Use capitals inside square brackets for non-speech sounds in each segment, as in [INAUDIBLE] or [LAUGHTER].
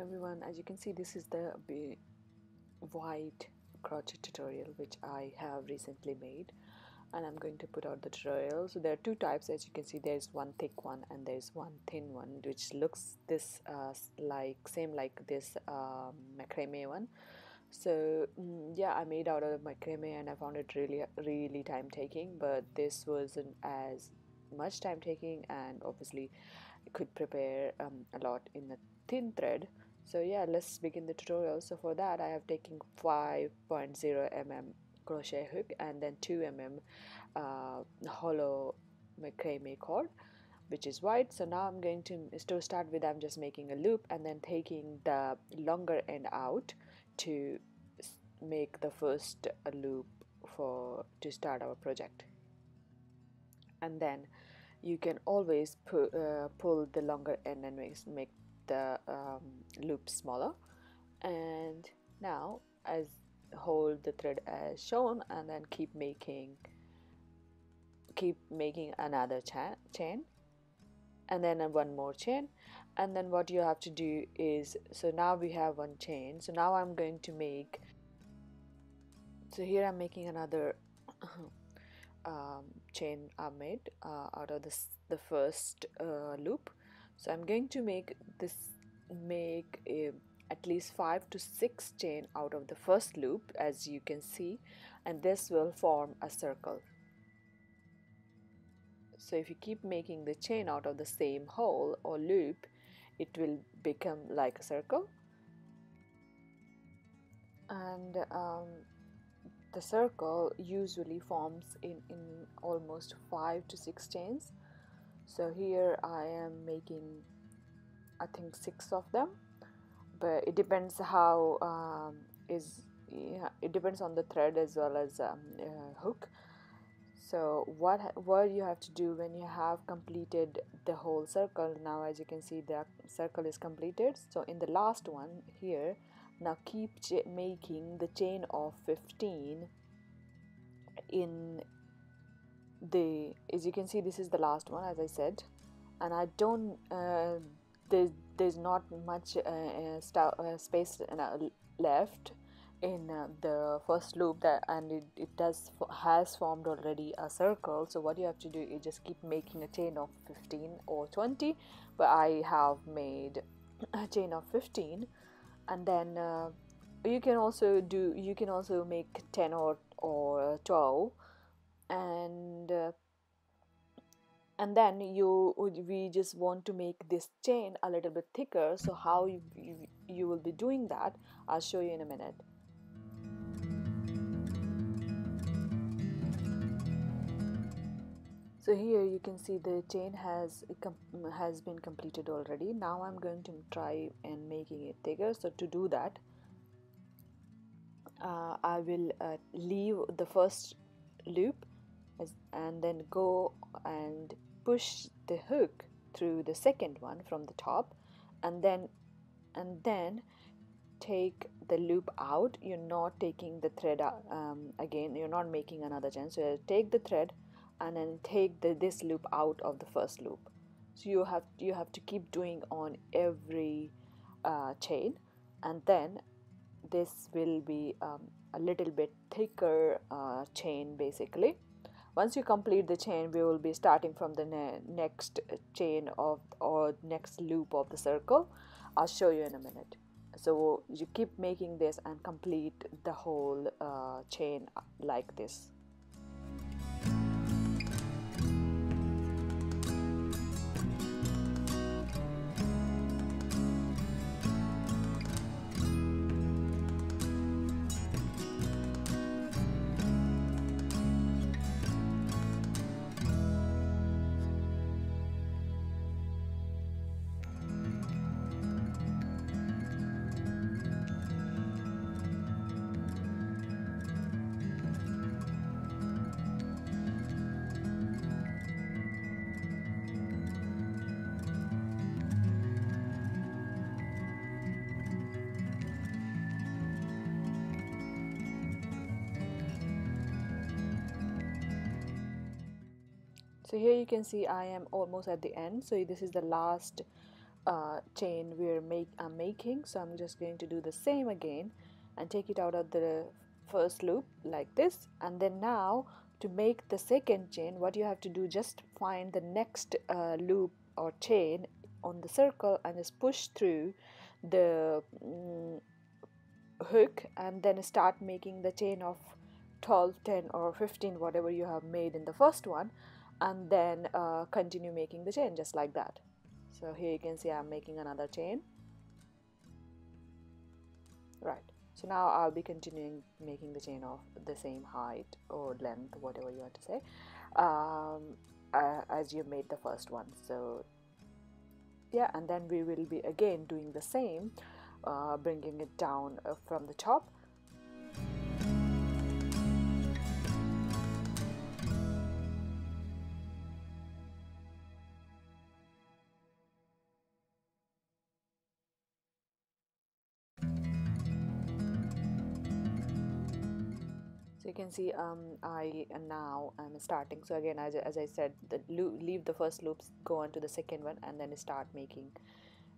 everyone. As you can see this is the white crochet tutorial which I have recently made. And I'm going to put out the tutorial. So there are two types. As you can see there's one thick one and there's one thin one which looks this uh, like same like this uh, macrame one. So mm, yeah I made out of macrame and I found it really really time taking but this wasn't as much time taking and obviously could prepare um, a lot in a thin thread so yeah let's begin the tutorial. So for that I have taken 5.0 mm crochet hook and then 2 mm uh, hollow macrame cord which is white. So now I'm going to to start with I'm just making a loop and then taking the longer end out to make the first loop for to start our project. And then you can always pu uh, pull the longer end and make, make the um, loop smaller. And now as hold the thread as shown and then keep making keep making another cha chain. And then one more chain. And then what you have to do is so now we have one chain. So now I'm going to make so here I'm making another [COUGHS] um, chain I made uh, out of this the first uh, loop so I'm going to make this make a, at least five to six chain out of the first loop as you can see and this will form a circle. So if you keep making the chain out of the same hole or loop it will become like a circle. And um, the circle usually forms in, in almost five to six chains so here I am making I think six of them. But it depends how um, is yeah, it depends on the thread as well as um, uh, hook. So what what you have to do when you have completed the whole circle now as you can see the circle is completed. So in the last one here now keep making the chain of 15 in the as you can see this is the last one as I said. And I don't uh, there's, there's not much uh, uh, uh space uh, left in the first loop that and it, it does has formed already a circle. So what you have to do is just keep making a chain of 15 or 20 but I have made a chain of 15 and then uh, you can also do you can also make 10 or or 12 and uh, and then you we just want to make this chain a little bit thicker. So how you, you, you will be doing that I'll show you in a minute. So here you can see the chain has has been completed already. Now I'm going to try and making it thicker. So to do that uh, I will uh, leave the first loop and then go and push the hook through the second one from the top and then and then take the loop out. You're not taking the thread out, um, again you're not making another chain so take the thread and then take the, this loop out of the first loop. So you have you have to keep doing on every uh, chain and then this will be um, a little bit thicker uh, chain basically once you complete the chain we will be starting from the ne next chain of or next loop of the circle. I'll show you in a minute. So you keep making this and complete the whole uh, chain like this so here you can see I am almost at the end. So this is the last uh, chain we're make I'm making. So I'm just going to do the same again and take it out of the first loop like this. And then now to make the second chain what you have to do just find the next uh, loop or chain on the circle and just push through the mm, hook and then start making the chain of 12 10 or 15 whatever you have made in the first one and then uh, continue making the chain just like that. So here you can see I'm making another chain. Right. So now I'll be continuing making the chain of the same height or length whatever you want to say um, uh, as you made the first one. So yeah and then we will be again doing the same uh, bringing it down uh, from the top you can see um, I now I'm starting. So again as, as I said the leave the first loops go on to the second one and then start making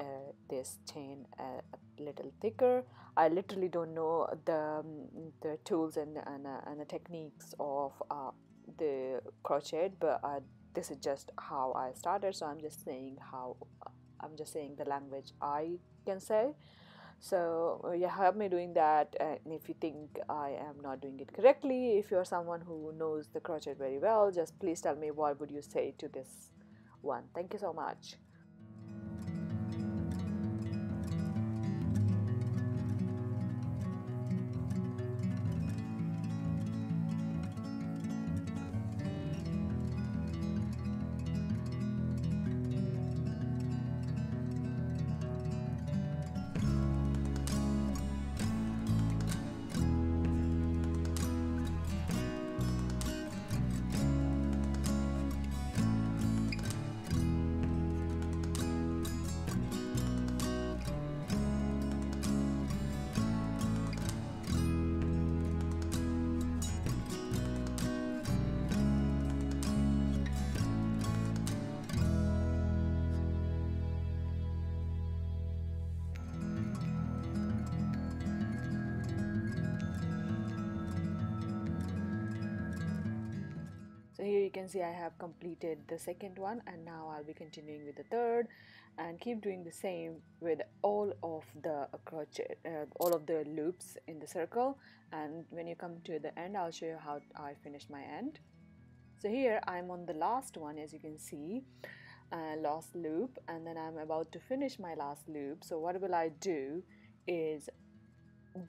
uh, this chain a, a, little thicker. I literally don't know the um, the tools and and, uh, and the techniques of uh, the crochet but uh, this is just how I started. So I'm just saying how I'm just saying the language I can say so you yeah help me doing that and if you think i am not doing it correctly if you're someone who knows the crochet very well just please tell me what would you say to this one. Thank you so much so here you can see I have completed the second one and now I'll be continuing with the third and keep doing the same with all of the uh, all of the loops in the circle. And when you come to the end I'll show you how I finish my end. So here I'm on the last one as you can see uh, last loop. And then I'm about to finish my last loop. So what will I do is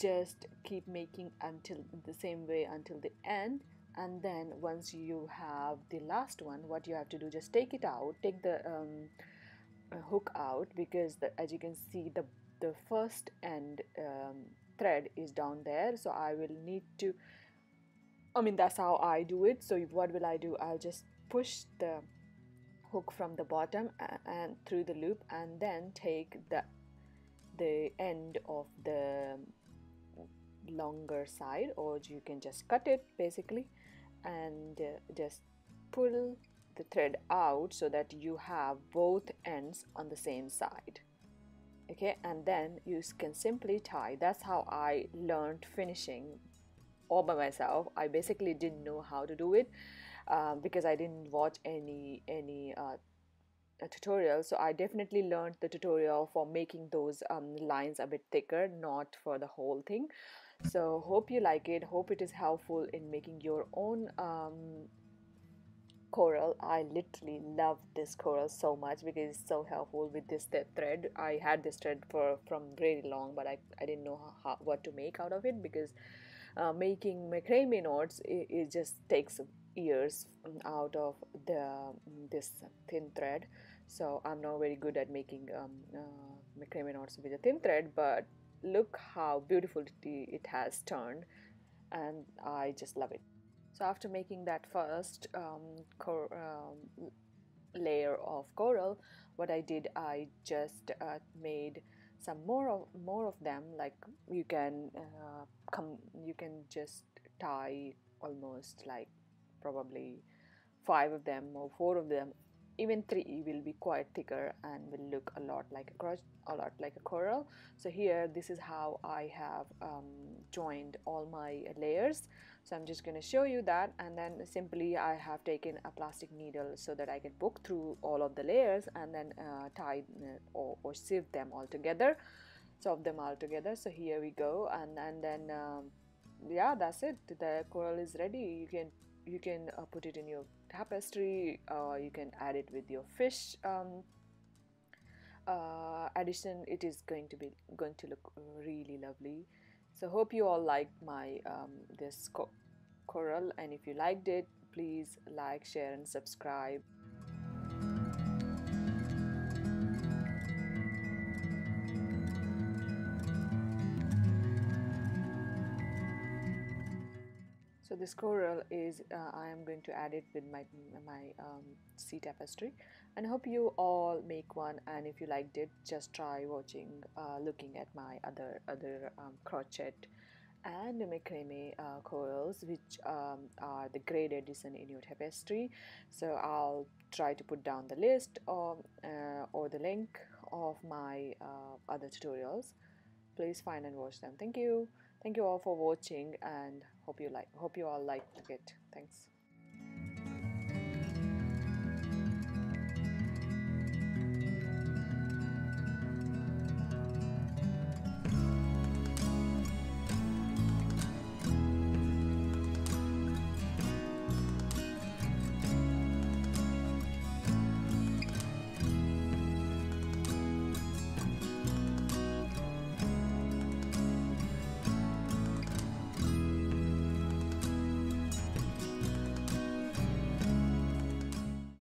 just keep making until the same way until the end and then once you have the last one what you have to do just take it out take the um, uh, hook out because the, as you can see the the first end um, thread is down there. So I will need to I mean that's how I do it. So what will I do? I'll just push the hook from the bottom and, and through the loop and then take the the end of the longer side or you can just cut it basically and uh, just pull the thread out so that you have both ends on the same side. Okay and then you can simply tie. That's how I learned finishing all by myself. I basically didn't know how to do it um, because I didn't watch any any uh, tutorial. So I definitely learned the tutorial for making those um, lines a bit thicker not for the whole thing so hope you like it. Hope it is helpful in making your own um, coral. I literally love this coral so much because it's so helpful with this thread. I had this thread for from really long but i, I didn't know how, what to make out of it because uh, making macrame knots it, it just takes years out of the this thin thread. So i'm not very good at making um, uh, macrame knots with a thin thread but look how beautiful it has turned and I just love it. So after making that first um, um, layer of coral, what I did, I just uh, made some more of more of them. Like you can uh, come, you can just tie almost like probably five of them or four of them even three will be quite thicker and will look a lot like a crotch a lot like a coral. So here this is how I have um, joined all my layers. So I'm just going to show you that. And then simply I have taken a plastic needle so that I can poke through all of the layers and then uh, tie uh, or, or sieve them all together solve them all together. So here we go. And, and then um, yeah that's it. The coral is ready. You can you can uh, put it in your tapestry uh, you can add it with your fish um, uh, addition it is going to be going to look really lovely. So hope you all liked my um, this co coral and if you liked it please like share and subscribe this coral is uh, I am going to add it with my my um, sea tapestry. And hope you all make one and if you liked it just try watching uh, looking at my other other um, crochet and macrame uh, corals which um, are the great addition in your tapestry. So I'll try to put down the list or, uh, or the link of my uh, other tutorials. Please find and watch them. Thank you thank you all for watching and hope you like hope you all liked it thanks